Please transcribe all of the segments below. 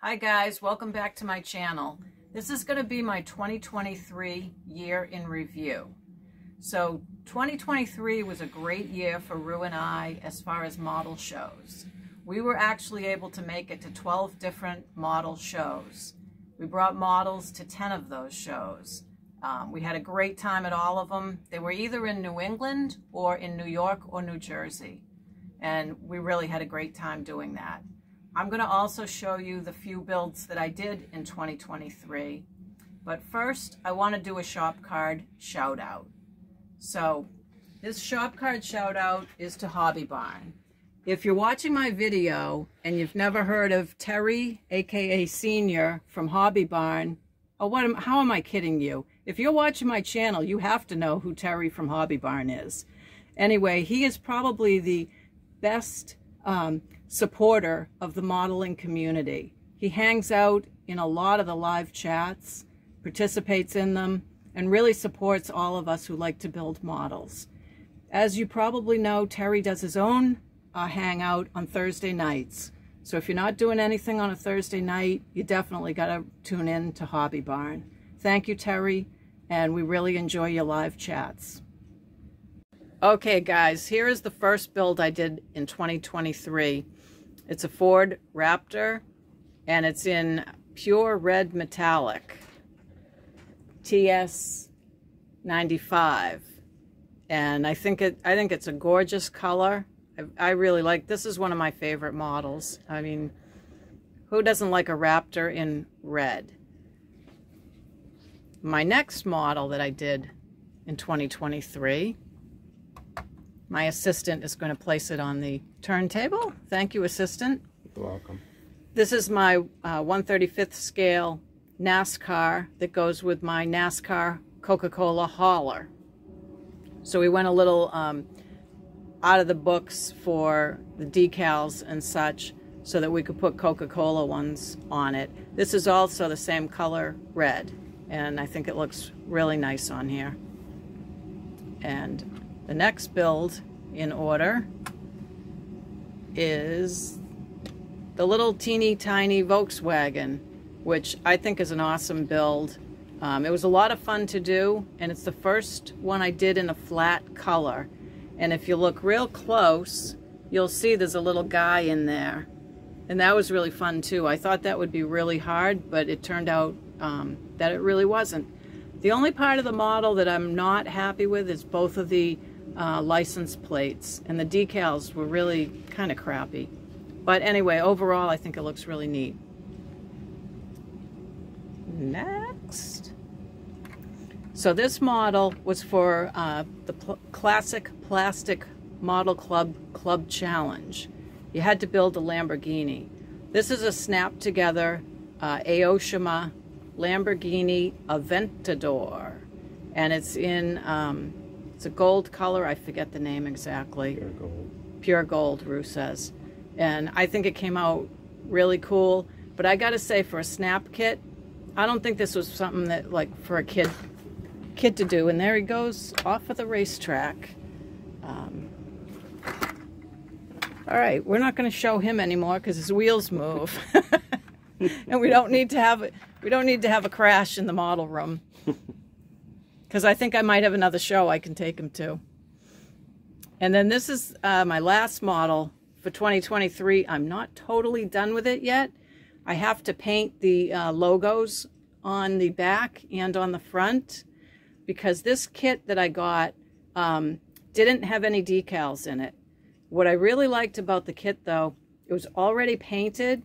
Hi guys, welcome back to my channel. This is going to be my 2023 year in review. So 2023 was a great year for Rue and I as far as model shows. We were actually able to make it to 12 different model shows. We brought models to 10 of those shows. Um, we had a great time at all of them. They were either in New England or in New York or New Jersey. And we really had a great time doing that. I'm going to also show you the few builds that I did in 2023. But first, I want to do a shop card shout out. So this shop card shout out is to Hobby Barn. If you're watching my video and you've never heard of Terry, aka Senior from Hobby Barn, oh, what am, how am I kidding you? If you're watching my channel, you have to know who Terry from Hobby Barn is. Anyway, he is probably the best um, supporter of the modeling community. He hangs out in a lot of the live chats, participates in them, and really supports all of us who like to build models. As you probably know, Terry does his own uh, hangout on Thursday nights. So if you're not doing anything on a Thursday night, you definitely got to tune in to Hobby Barn. Thank you, Terry, and we really enjoy your live chats. Okay, guys, here is the first build I did in 2023. It's a Ford Raptor, and it's in pure red metallic, TS 95. And I think it. I think it's a gorgeous color. I, I really like. This is one of my favorite models. I mean, who doesn't like a Raptor in red? My next model that I did in 2023 my assistant is going to place it on the turntable. Thank you, assistant. You're welcome. This is my uh, 135th scale NASCAR that goes with my NASCAR Coca-Cola hauler. So we went a little um, out of the books for the decals and such so that we could put Coca-Cola ones on it. This is also the same color red and I think it looks really nice on here. And the next build in order is the little teeny tiny Volkswagen, which I think is an awesome build. Um, it was a lot of fun to do, and it's the first one I did in a flat color. And if you look real close, you'll see there's a little guy in there. And that was really fun too. I thought that would be really hard, but it turned out um, that it really wasn't. The only part of the model that I'm not happy with is both of the uh, license plates, and the decals were really kind of crappy. But anyway, overall, I think it looks really neat. Next. So this model was for uh, the pl Classic Plastic Model Club Club Challenge. You had to build a Lamborghini. This is a snap together uh, Aoshima Lamborghini Aventador. And it's in um, it's a gold color. I forget the name exactly. Pure gold. Pure gold, Rue says. And I think it came out really cool. But I got to say, for a snap kit, I don't think this was something that, like, for a kid kid to do. And there he goes off of the racetrack. Um, all right, we're not going to show him anymore because his wheels move. and we don't need to have we don't need to have a crash in the model room. because I think I might have another show I can take him to. And then this is uh, my last model for 2023. I'm not totally done with it yet. I have to paint the uh, logos on the back and on the front because this kit that I got um, didn't have any decals in it. What I really liked about the kit though, it was already painted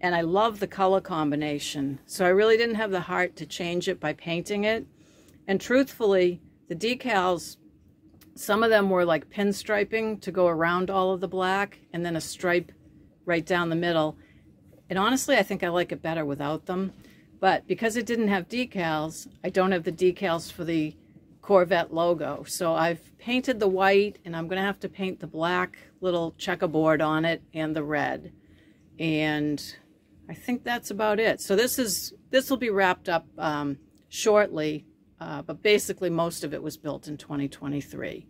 and I love the color combination. So I really didn't have the heart to change it by painting it. And truthfully, the decals, some of them were like pinstriping to go around all of the black and then a stripe right down the middle. And honestly, I think I like it better without them. But because it didn't have decals, I don't have the decals for the Corvette logo. So I've painted the white and I'm going to have to paint the black little checkerboard on it and the red. And I think that's about it. So this is this will be wrapped up um, shortly uh, but basically most of it was built in 2023.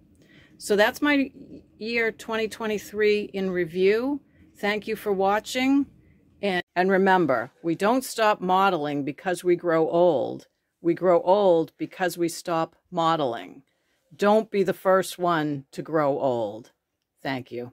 So that's my year 2023 in review. Thank you for watching. And And remember, we don't stop modeling because we grow old. We grow old because we stop modeling. Don't be the first one to grow old. Thank you.